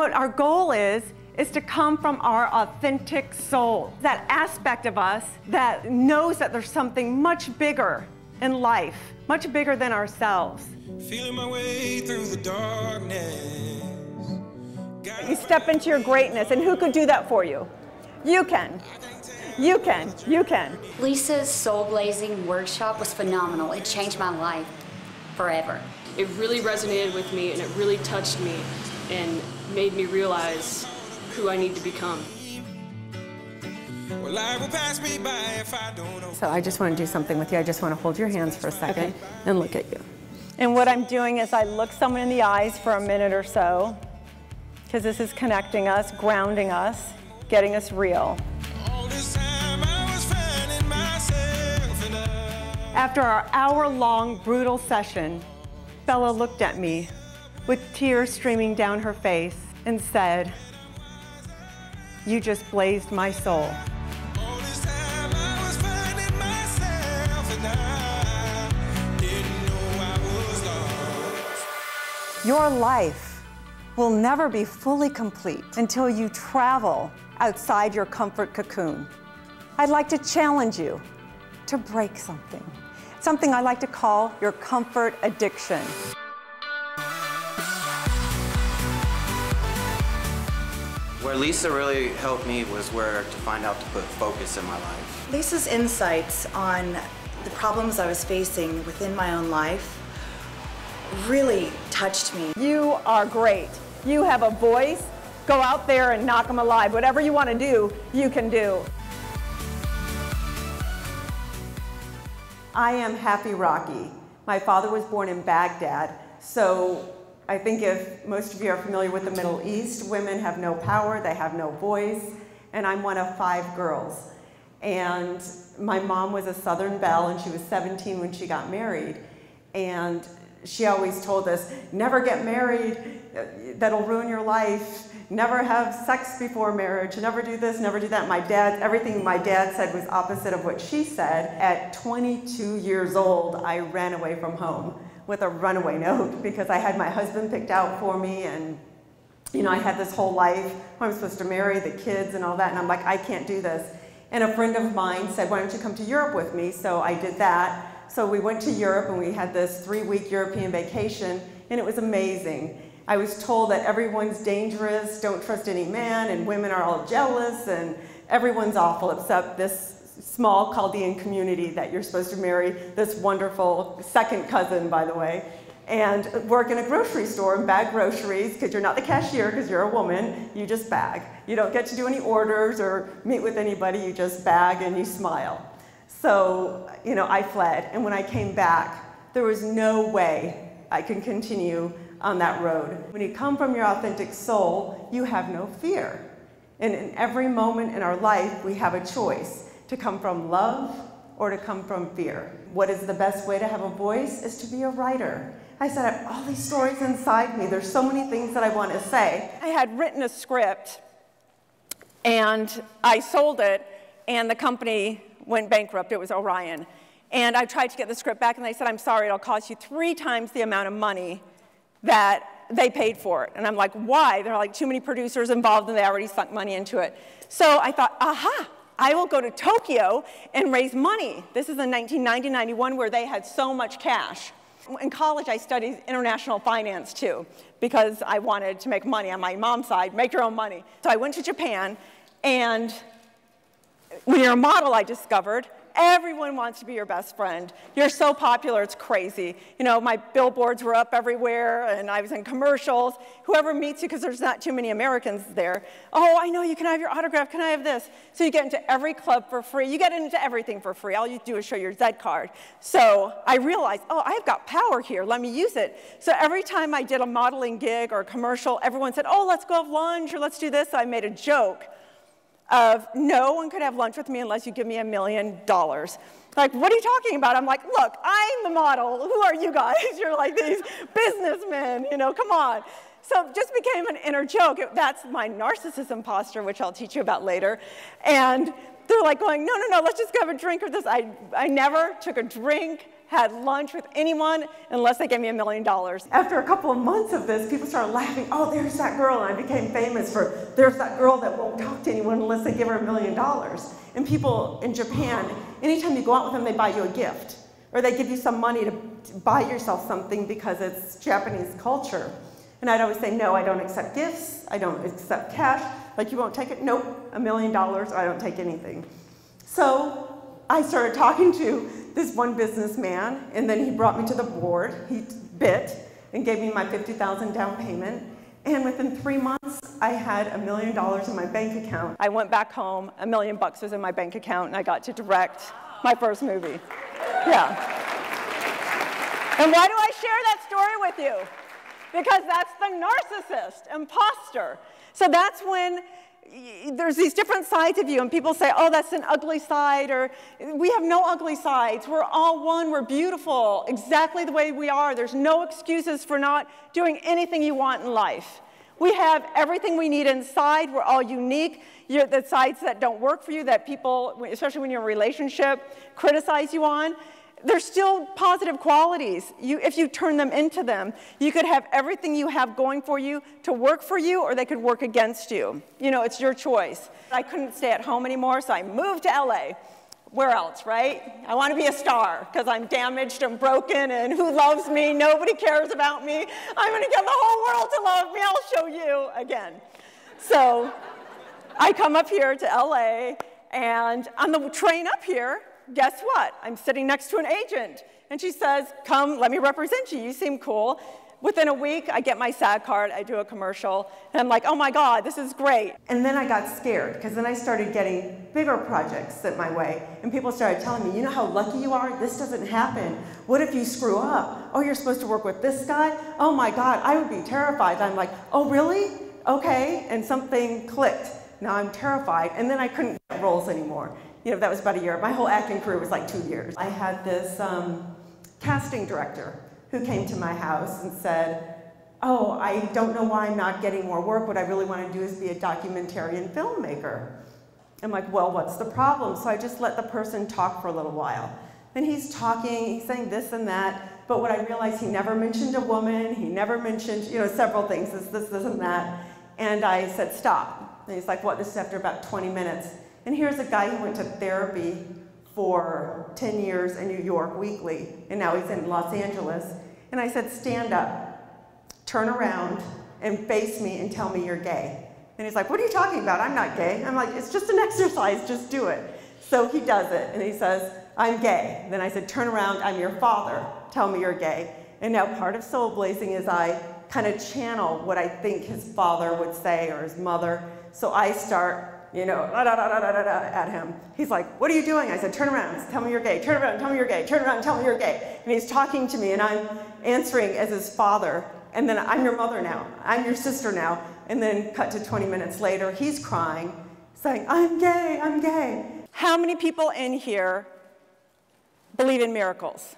What our goal is, is to come from our authentic soul, that aspect of us that knows that there's something much bigger in life, much bigger than ourselves. Feeling my way through the darkness. You step into your greatness, and who could do that for you? You can. You can. You can. Lisa's soul blazing workshop was phenomenal. It changed my life forever. It really resonated with me and it really touched me and made me realize who I need to become. So I just want to do something with you. I just want to hold your hands for a second okay. and look at you. And what I'm doing is I look someone in the eyes for a minute or so because this is connecting us, grounding us, getting us real. After our hour-long brutal session, Bella looked at me with tears streaming down her face and said, you just blazed my soul. Your life will never be fully complete until you travel outside your comfort cocoon. I'd like to challenge you to break something something I like to call your comfort addiction. Where Lisa really helped me was where to find out to put focus in my life. Lisa's insights on the problems I was facing within my own life really touched me. You are great. You have a voice. Go out there and knock them alive. Whatever you want to do, you can do. I am Happy Rocky. My father was born in Baghdad, so I think if most of you are familiar with the Middle East, women have no power, they have no voice, and I'm one of five girls. And my mom was a Southern belle, and she was 17 when she got married. And she always told us, never get married, that'll ruin your life never have sex before marriage, never do this, never do that. My dad, everything my dad said was opposite of what she said. At 22 years old, I ran away from home with a runaway note because I had my husband picked out for me and you know, I had this whole life. I'm supposed to marry the kids and all that, and I'm like, I can't do this. And a friend of mine said, why don't you come to Europe with me? So I did that. So we went to Europe and we had this three-week European vacation, and it was amazing. I was told that everyone's dangerous, don't trust any man, and women are all jealous, and everyone's awful except this small Chaldean community that you're supposed to marry this wonderful second cousin, by the way, and work in a grocery store and bag groceries because you're not the cashier because you're a woman, you just bag. You don't get to do any orders or meet with anybody, you just bag and you smile. So, you know, I fled, and when I came back, there was no way I could continue on that road. When you come from your authentic soul, you have no fear. And in every moment in our life, we have a choice to come from love or to come from fear. What is the best way to have a voice is to be a writer. I said, I have all these stories inside me. There's so many things that I want to say. I had written a script and I sold it and the company went bankrupt. It was Orion. And I tried to get the script back and they said, I'm sorry, it'll cost you three times the amount of money that they paid for it. And I'm like, why? There are like too many producers involved and they already sunk money into it. So I thought, aha, I will go to Tokyo and raise money. This is in 1990-91 where they had so much cash. In college, I studied international finance too because I wanted to make money on my mom's side, make your own money. So I went to Japan and when you're a model, I discovered, Everyone wants to be your best friend. You're so popular, it's crazy. You know, my billboards were up everywhere, and I was in commercials. Whoever meets you, because there's not too many Americans there, oh, I know you, can have your autograph? Can I have this? So you get into every club for free. You get into everything for free. All you do is show your Z card. So I realized, oh, I've got power here. Let me use it. So every time I did a modeling gig or a commercial, everyone said, oh, let's go have lunch or let's do this. So I made a joke of no one could have lunch with me unless you give me a million dollars. Like, what are you talking about? I'm like, look, I'm the model. Who are you guys? You're like these businessmen, you know, come on. So it just became an inner joke. It, that's my narcissist imposter, which I'll teach you about later. And they're like going, no, no, no, let's just go have a drink or this. I, I never took a drink, had lunch with anyone unless they gave me a million dollars. After a couple of months of this, people started laughing, oh, there's that girl. And I became famous for, there's that girl that won't talk to anyone unless they give her a million dollars. And people in Japan, anytime you go out with them, they buy you a gift. Or they give you some money to, to buy yourself something because it's Japanese culture. And I'd always say, no, I don't accept gifts. I don't accept cash. Like, you won't take it? Nope, a million dollars, I don't take anything. So I started talking to this one businessman, and then he brought me to the board. He bit and gave me my 50,000 down payment. And within three months, I had a million dollars in my bank account. I went back home, a million bucks was in my bank account, and I got to direct my first movie. Yeah. And why do I share that story with you? Because that's the narcissist, imposter. So that's when there's these different sides of you, and people say, oh, that's an ugly side, or we have no ugly sides. We're all one. We're beautiful exactly the way we are. There's no excuses for not doing anything you want in life. We have everything we need inside. We're all unique. You're the sides that don't work for you, that people, especially when you're in a relationship, criticize you on there's still positive qualities. You, if you turn them into them, you could have everything you have going for you to work for you, or they could work against you. You know, it's your choice. I couldn't stay at home anymore, so I moved to LA. Where else, right? I want to be a star because I'm damaged and broken, and who loves me? Nobody cares about me. I'm going to get the whole world to love me. I'll show you again. So I come up here to LA, and on the train up here, guess what? I'm sitting next to an agent. And she says, Come, let me represent you. You seem cool. Within a week, I get my SAG card, I do a commercial, and I'm like, oh my God, this is great. And then I got scared, because then I started getting bigger projects sent my way, and people started telling me, you know how lucky you are? This doesn't happen. What if you screw up? Oh, you're supposed to work with this guy? Oh my God, I would be terrified. I'm like, oh, really? Okay. And something clicked. Now I'm terrified, and then I couldn't get roles anymore you know, that was about a year. My whole acting career was like two years. I had this um, casting director who came to my house and said, oh, I don't know why I'm not getting more work. What I really want to do is be a documentarian filmmaker. I'm like, well, what's the problem? So I just let the person talk for a little while. And he's talking, he's saying this and that, but what I realized, he never mentioned a woman, he never mentioned, you know, several things, this, this, this, and that. And I said, stop. And he's like, what, this is after about 20 minutes. And here's a guy who went to therapy for 10 years in New York weekly, and now he's in Los Angeles. And I said, Stand up, turn around, and face me and tell me you're gay. And he's like, What are you talking about? I'm not gay. I'm like, It's just an exercise, just do it. So he does it, and he says, I'm gay. Then I said, Turn around, I'm your father, tell me you're gay. And now part of soul blazing is I kind of channel what I think his father would say or his mother. So I start you know, da, da, da, da, da, da, at him. He's like, what are you doing? I said, turn around, tell me you're gay. Turn around, tell me you're gay. Turn around, tell me you're gay. And he's talking to me, and I'm answering as his father. And then I'm your mother now. I'm your sister now. And then cut to 20 minutes later, he's crying, saying, I'm gay, I'm gay. How many people in here believe in miracles?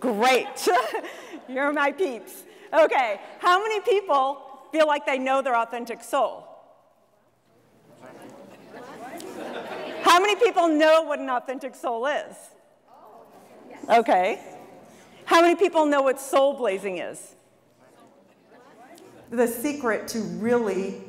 Great. you're my peeps. Okay, how many people feel like they know their authentic soul? How many people know what an authentic soul is? Okay. How many people know what soul blazing is? The secret to really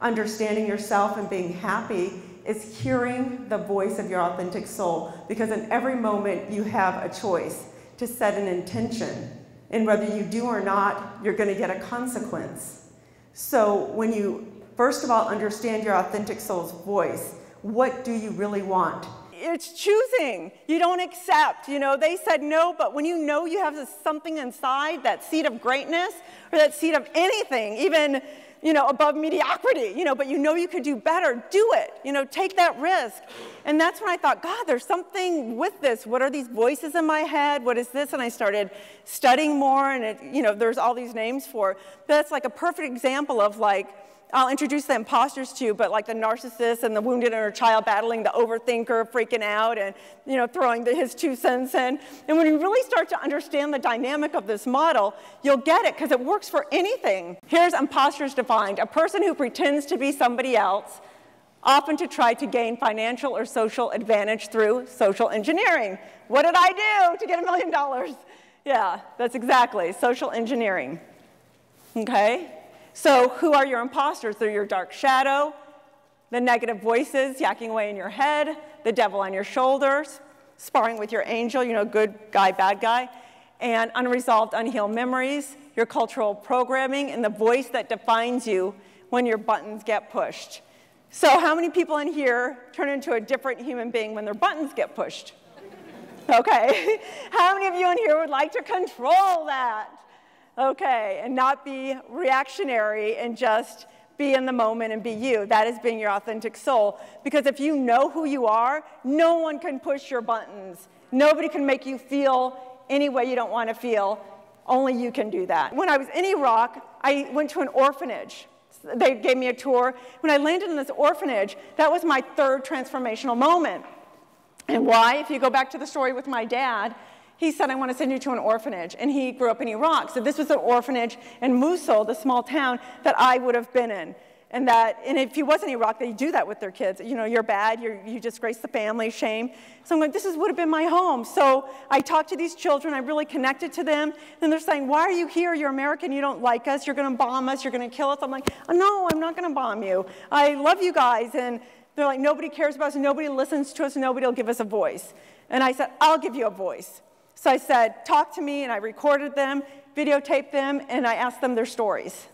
understanding yourself and being happy is hearing the voice of your authentic soul because in every moment you have a choice to set an intention. And whether you do or not, you're going to get a consequence. So when you, first of all, understand your authentic soul's voice, what do you really want? It's choosing. You don't accept. You know, they said no, but when you know you have something inside, that seed of greatness or that seed of anything, even, you know, above mediocrity, you know, but you know you could do better, do it. You know, take that risk. And that's when I thought, God, there's something with this. What are these voices in my head? What is this? And I started studying more, and it, you know, there's all these names for. It. That's like a perfect example of like, I'll introduce the imposters to you, but like the narcissist and the wounded inner child battling the overthinker, freaking out and you know throwing the, his two cents in. And when you really start to understand the dynamic of this model, you'll get it because it works for anything. Here's imposters defined: a person who pretends to be somebody else, often to try to gain financial or social advantage through social engineering. What did I do to get a million dollars? Yeah, that's exactly social engineering. Okay? So, who are your imposters? They're your dark shadow, the negative voices yakking away in your head, the devil on your shoulders, sparring with your angel, you know, good guy, bad guy, and unresolved, unhealed memories, your cultural programming, and the voice that defines you when your buttons get pushed. So, how many people in here turn into a different human being when their buttons get pushed? Okay. How many of you in here would like to control that? Okay, and not be reactionary and just be in the moment and be you. That is being your authentic soul. Because if you know who you are, no one can push your buttons. Nobody can make you feel any way you don't want to feel. Only you can do that. When I was in Iraq, I went to an orphanage. They gave me a tour. When I landed in this orphanage, that was my third transformational moment. And why? If you go back to the story with my dad, he said, I want to send you to an orphanage. And he grew up in Iraq. So this was an orphanage in Mosul, the small town that I would have been in. And that, and if he was in Iraq, they do that with their kids. You know, you're bad, you're, you disgrace the family, shame. So I'm like, this is, would have been my home. So I talked to these children, I really connected to them. And they're saying, why are you here? You're American, you don't like us, you're going to bomb us, you're going to kill us. I'm like, oh, no, I'm not going to bomb you. I love you guys. And they're like, nobody cares about us, nobody listens to us, nobody will give us a voice. And I said, I'll give you a voice. So I said, talk to me, and I recorded them, videotaped them, and I asked them their stories.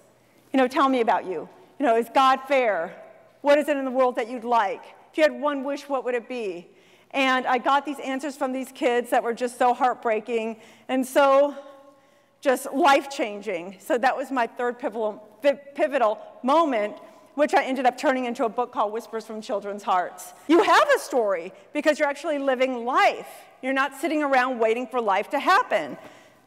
You know, tell me about you. You know, is God fair? What is it in the world that you'd like? If you had one wish, what would it be? And I got these answers from these kids that were just so heartbreaking and so just life changing. So that was my third pivotal, pivotal moment, which I ended up turning into a book called Whispers from Children's Hearts. You have a story because you're actually living life. You're not sitting around waiting for life to happen.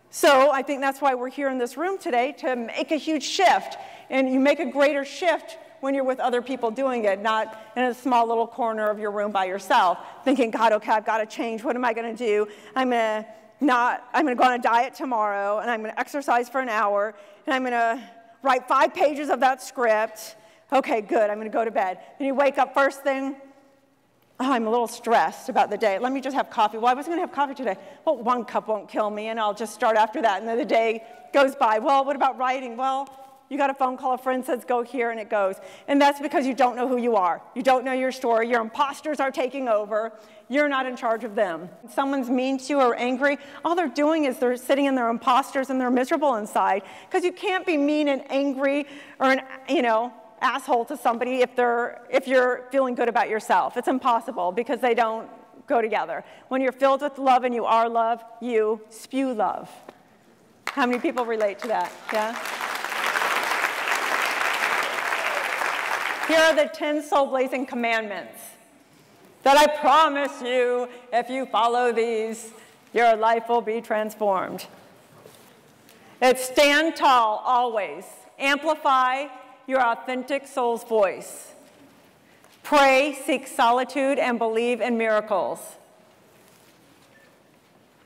So I think that's why we're here in this room today to make a huge shift. And you make a greater shift when you're with other people doing it, not in a small little corner of your room by yourself, thinking, God, okay, I've got to change. What am I going to do? I'm going to not, I'm going to go on a diet tomorrow, and I'm going to exercise for an hour, and I'm going to write five pages of that script. Okay, good, I'm going to go to bed. Then you wake up first thing, oh, I'm a little stressed about the day. Let me just have coffee. Well, I was going to have coffee today. Well, one cup won't kill me, and I'll just start after that. And then the day goes by. Well, what about writing? Well, you got a phone call, a friend says go here, and it goes. And that's because you don't know who you are. You don't know your story. Your imposters are taking over. You're not in charge of them. If someone's mean to you or angry, all they're doing is they're sitting in their imposters and they're miserable inside. Because you can't be mean and angry or, an, you know, asshole to somebody if, they're, if you're feeling good about yourself. It's impossible because they don't go together. When you're filled with love and you are love, you spew love. How many people relate to that? Yeah? Here are the 10 soul blazing commandments that I promise you, if you follow these, your life will be transformed. It's stand tall always, amplify your authentic soul's voice. Pray, seek solitude, and believe in miracles.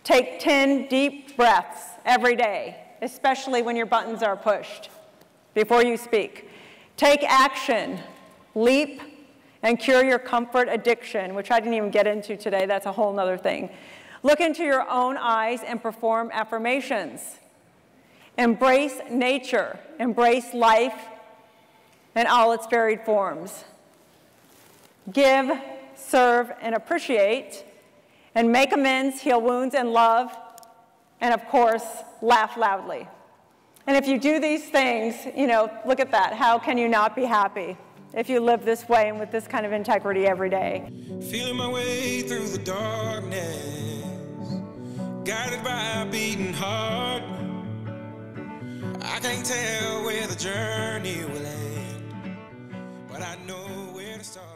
Take 10 deep breaths every day, especially when your buttons are pushed, before you speak. Take action, leap, and cure your comfort addiction, which I didn't even get into today. That's a whole other thing. Look into your own eyes and perform affirmations. Embrace nature, embrace life in all its varied forms. Give, serve, and appreciate, and make amends, heal wounds, and love, and of course, laugh loudly. And if you do these things, you know, look at that. How can you not be happy if you live this way and with this kind of integrity every day? Feeling my way through the darkness, guided by a beating heart. I can't tell where the journey I know where to start.